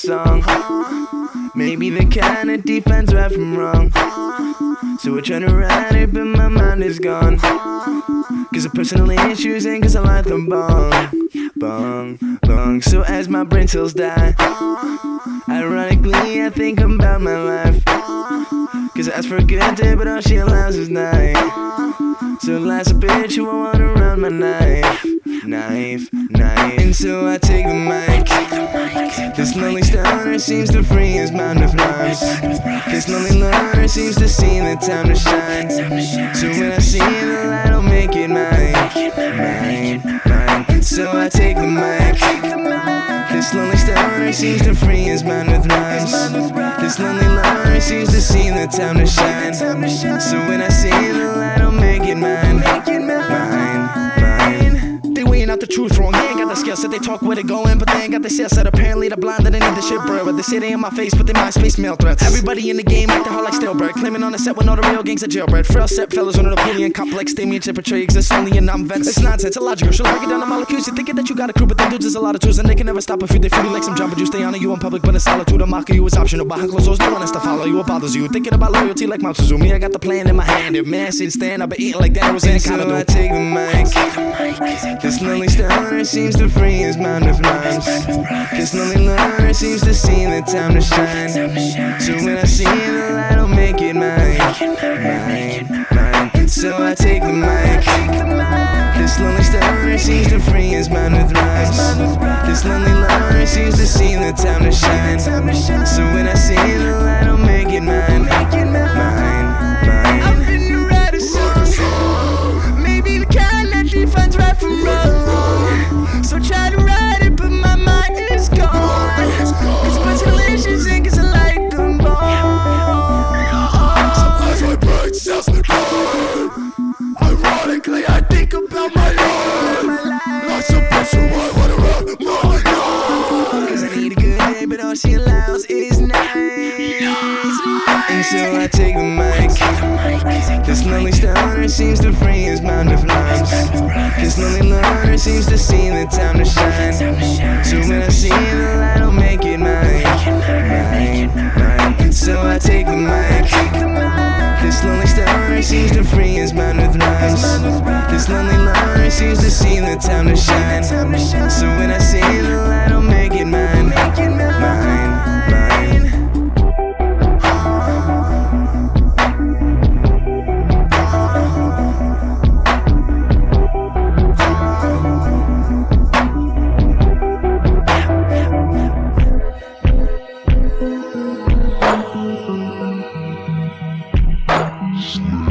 song. Maybe the kind of defense right from wrong. So we're trying to write it, but my mind is gone. Cause of personal issues and cause I like them bong. Bong, bong. So as my brain cells die, ironically, I think about my life. Cause I ask for a good day, but all she allows is night. So life's a bitch who I want around my knife. Knife, knife. And so I take the mic. This lonely stoner seems to free his mind with rhymes. This lonely loner seems to see the time to shine. So when I see the light, I'll make it mine. Mine, mine. So I take the mic. This lonely stoner seems to free his mind with rhymes. This lonely loner seems to see the time to shine. So when I see the light, I'll make it mine. Mine, weighing out the truth wrong. They ain't got the skill set. They talk where they going, but they ain't got the skill set. Apparently, they're blind and they need the shit bro. But they say they in my face, but they MySpace mail threats. Everybody in the game acting hard like Stillbird. Claiming on the set when all the real gangs are jailbred. Frail set fellas on an Napoleon complex. They mean portray exists only in non vents. It's nonsense, illogical. She'll break it down to molecules. You're thinking that you got a crew, but them dudes is a lot of tools. And they can never stop if you they fruity like some jumper juice. They honor you in public, but in solitude. A mocker you is optional. Behind closed doors, no one has to follow you. It bothers you. Thinking about loyalty like Tzu. Me, I got the plan in my hand. If man sitting stand, I've been eating like that. Roseanne So I take the mic. This lonely stoner seems to free his mind with rhymes. This lonely loner seems to see the time to shine. So when I see the light, I'll make it mine. Mine, mine. So I take the mic. This lonely stoner seems to free his mind with rhymes. This lonely loner seems to see the time to shine. And so I take the mic. This lonely stoner seems to free his mind with rhymes. This lonely loner seems to see the time to shine. So when I see the light, I'll make it mine. Mine, mine. So I take the mic. This lonely stoner seems to free his mind with rhymes. This lonely loner seems to see the time to shine. So when I see the light, Snake.